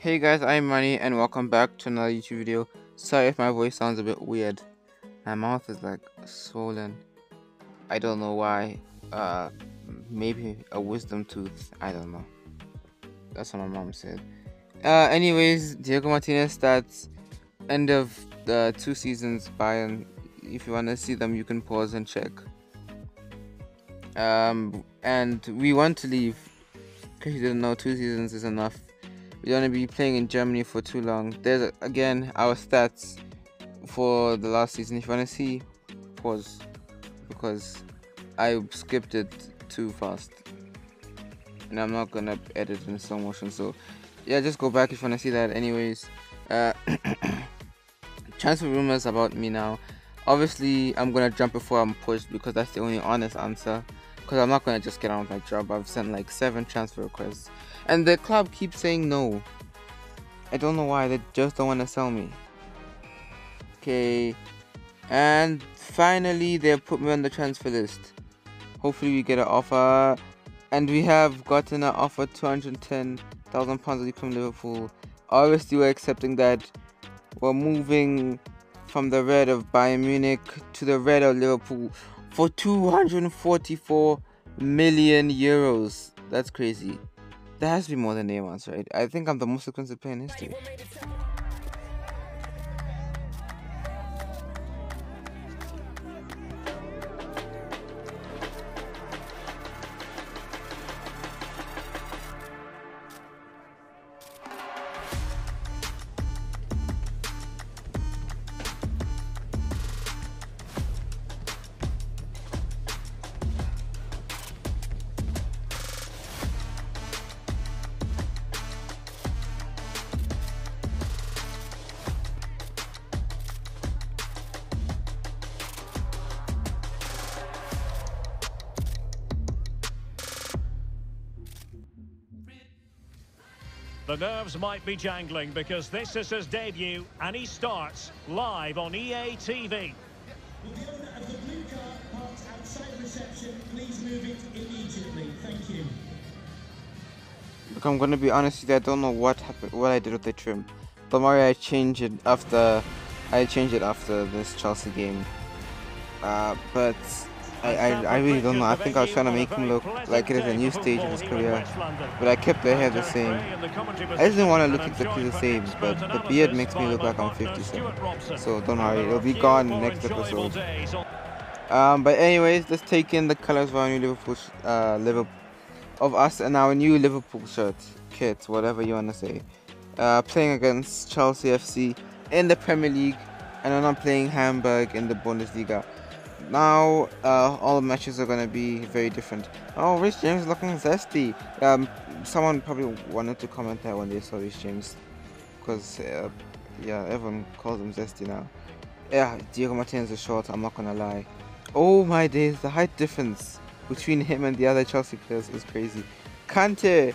Hey guys, I'm Ronny and welcome back to another YouTube video. Sorry if my voice sounds a bit weird. My mouth is like swollen. I don't know why. Uh, maybe a wisdom tooth. I don't know. That's what my mom said. Uh, anyways, Diego Martinez stats. End of the two seasons Bayern. If you want to see them, you can pause and check. Um, and we want to leave. Because you didn't know, two seasons is enough we don't want to be playing in Germany for too long. There's again our stats for the last season. If you want to see, pause because I skipped it too fast, and I'm not gonna edit in slow motion. So yeah, just go back if you want to see that. Anyways, uh, transfer rumors about me now. Obviously, I'm gonna jump before I'm pushed because that's the only honest answer because I'm not gonna just get on with my job. I've sent like seven transfer requests, and the club keeps saying no. I don't know why. They just don't want to sell me. Okay, and finally they put me on the transfer list. Hopefully we get an offer, and we have gotten an offer 210,000 pounds from Liverpool. Obviously we're accepting that. We're moving from the red of Bayern Munich to the red of Liverpool for 244 million euros. That's crazy. That has to be more than Neymar's, right? I think I'm the most expensive player in history. The nerves might be jangling because this is his debut and he starts live on EA TV. The owner of the blue car parked outside reception please move it immediately? Thank you. Look, I'm gonna be honest with you, I don't know what happened, what I did with the trim. Don't worry, I changed it after, I changed it after this Chelsea game. Uh, but I, I, I really don't know. I think I was trying to make him look like it is a new stage of his career, but I kept the hair the same. I just didn't want to look exactly the same, but the beard makes me look like I'm 57. So don't worry, it'll be gone next episode. Um, but anyways, let's take in the colors of our new Liverpool, uh, Liverpool, of us and our new Liverpool shirt, kit, whatever you want to say. Uh, playing against Chelsea FC in the Premier League, and then I'm playing Hamburg in the Bundesliga now uh, all the matches are going to be very different. Oh, Reece James looking zesty. Um, someone probably wanted to comment that when they saw Reece James, because uh, yeah, everyone calls him zesty now. Yeah, Diego Martinez is short. I'm not gonna lie. Oh my days, the height difference between him and the other Chelsea players is crazy. Kante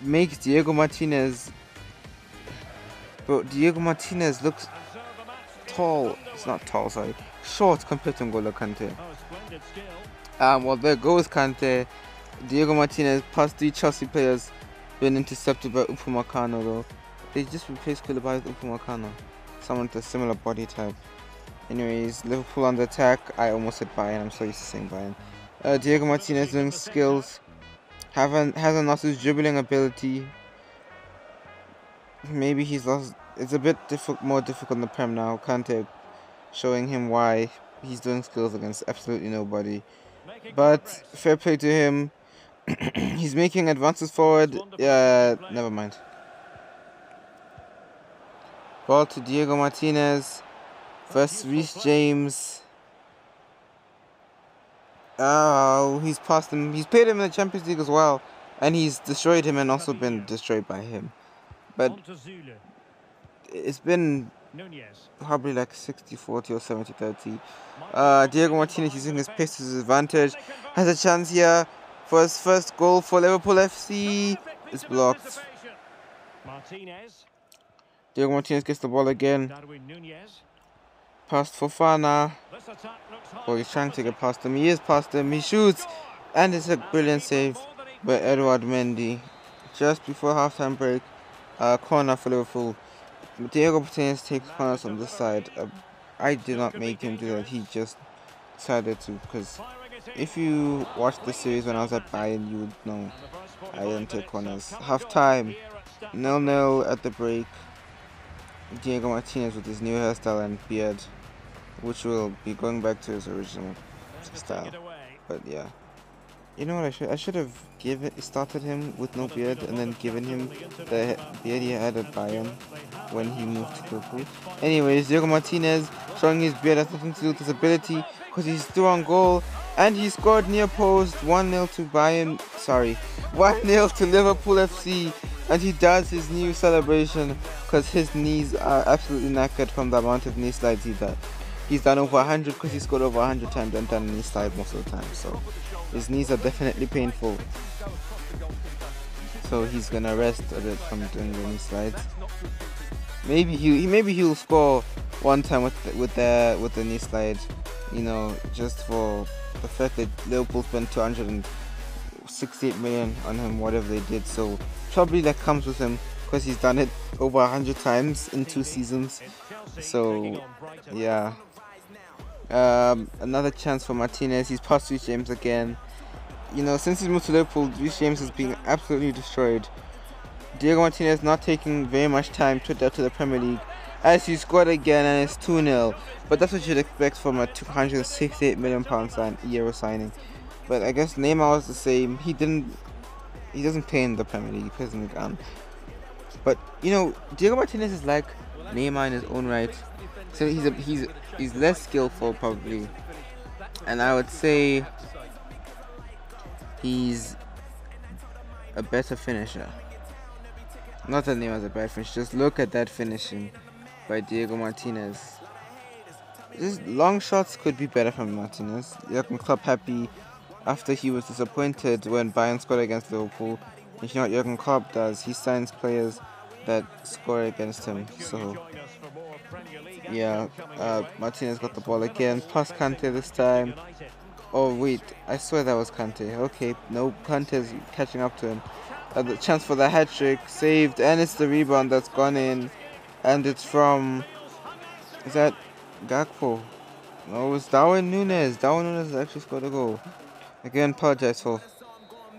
makes Diego Martinez, but Diego Martinez looks tall. It's not tall, sorry short compared to N'Golo Kante. Um, well, there goes Kante. Diego Martinez, past three Chelsea players, been intercepted by Upamecano though. They just replaced Koulibaly with Upamecano. Someone with a similar body type. Anyways, Liverpool on the attack. I almost said Bayern. I'm so used to saying Bayern. Uh, Diego Martinez doing skills. Haven't hasn't lost his dribbling ability. Maybe he's lost. It's a bit difficult, more difficult in the Prem now. Kante showing him why he's doing skills against absolutely nobody. But fair play to him. he's making advances forward. Yeah, never mind. Ball to Diego Martinez. First Reece James. Oh, he's passed him. He's played him in the Champions League as well. And he's destroyed him and also been destroyed by him. But it's been probably like 60 40 or 70 30. Uh, Diego Martinez using his pace to his advantage. Has a chance here for his first goal for Liverpool FC. It's blocked. Martinez. Diego Martinez gets the ball again. Past Fofana. Oh, he's trying to get past him. He is past him. He shoots. And it's a brilliant save by Edouard Mendy. Just before halftime break. uh, corner for Liverpool. Diego Martinez takes corners on this side. Uh, I did not make him do that. He just decided to because if you watched the series when I was at Bayern, you would know I didn't take corners. Half time, nil nil at the break. Diego Martinez with his new hairstyle and beard, which will be going back to his original style. But yeah. You know what I should I should have given started him with no beard and then given him the beard he had at Bayern when he moved to Liverpool. Anyways, Diego Martinez showing his beard has nothing to do with his ability because he's still on goal and he scored near post 1-0 to Bayern sorry 1-0 to Liverpool FC and he does his new celebration because his knees are absolutely knackered from the amount of knee slides he did. He's done over 100 because he scored over 100 times and done knee slide most of the time so his knees are definitely painful. So he's gonna rest a bit from doing the knee slides. Maybe he maybe he'll score one time with the, with the with the knee slide, you know, just for the fact that Liverpool spent 268 million on him, whatever they did. So probably that comes with him because he's done it over 100 times in two seasons. So yeah. Um, another chance for Martinez. He's passed Reece James again you know, since he's moved to Liverpool, Reece James has been absolutely destroyed. Diego Martinez not taking very much time to adapt to the Premier League as he scored again and it's 2-0. But that's what you'd expect from a 268 million pound sign euro signing. But I guess Neymar was the same. He didn't he doesn't play in the Premier League, he plays in the Ghana. But you know, Diego Martinez is like Neymar in his own right. So he's a, he's he's less skillful probably. And I would say he's a better finisher. Not that Neymar's a bad finisher, just look at that finishing by Diego Martinez. Just long shots could be better from Martinez. Jurgen Klopp happy after he was disappointed when Bayern scored against Liverpool. And you know what Jurgen Klopp does? He signs players that score against him. So, yeah, uh, Martinez got the ball again. Plus Kante this time. Oh wait, I swear that was Kante. Okay, no, Kante's catching up to him. Uh, the chance for the hat trick saved, and it's the rebound that's gone in, and it's from. Is that Gakpo? No, it's Darwin Nunez. Darwin Nunez actually scored a goal. Again, apologize for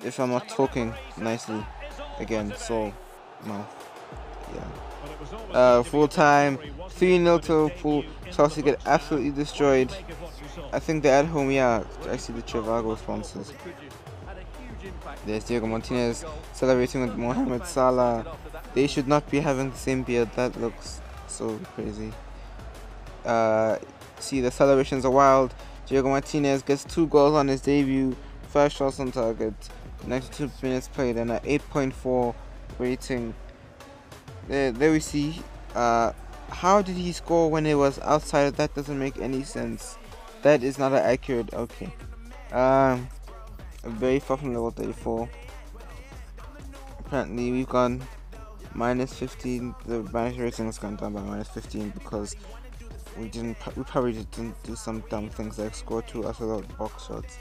if I'm not talking nicely. Again, so no, yeah. Uh, full time, 3 0 to Liverpool. Chelsea get absolutely destroyed. I think they're at home, yeah. I see the Trivago sponsors. There's Diego Martinez celebrating with Mohamed Salah. They should not be having the same beard. That looks so crazy. Uh, see, the celebrations are wild. Diego Martinez gets two goals on his debut, five shots on target, 92 minutes played, and an 8.4 rating. There, there we see. Uh, how did he score when it was outside? That doesn't make any sense. That is not accurate. Okay. Um, very far from level 34. Apparently, we've gone minus 15. The minus rating has gone down by minus 15 because we didn't. We probably didn't do some dumb things like score two after the box shots.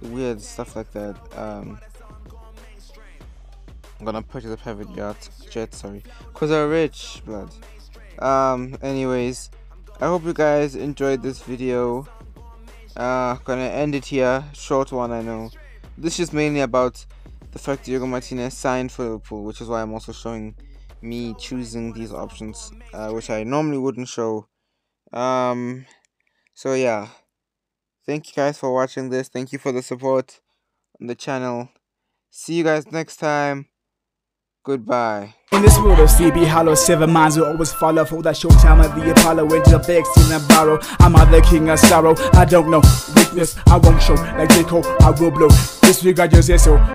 Weird stuff like that. Um, I'm gonna purchase a private yacht, jet. Sorry, cause I'm rich, blood. Um. Anyways, I hope you guys enjoyed this video. Uh, gonna end it here. Short one, I know. This is mainly about the fact Diego Martinez signed for Liverpool, which is why I'm also showing me choosing these options, uh, which I normally wouldn't show. Um, so yeah. Thank you guys for watching this. Thank you for the support on the channel. See you guys next time. Goodbye. In this world of CB Hollow, seven minds will always follow. For that short time of the Apollo Into the big scene and borrow. I'm the king of sorrow. I don't know weakness. I won't show Like J. Cole, I will blow. Disregard your say so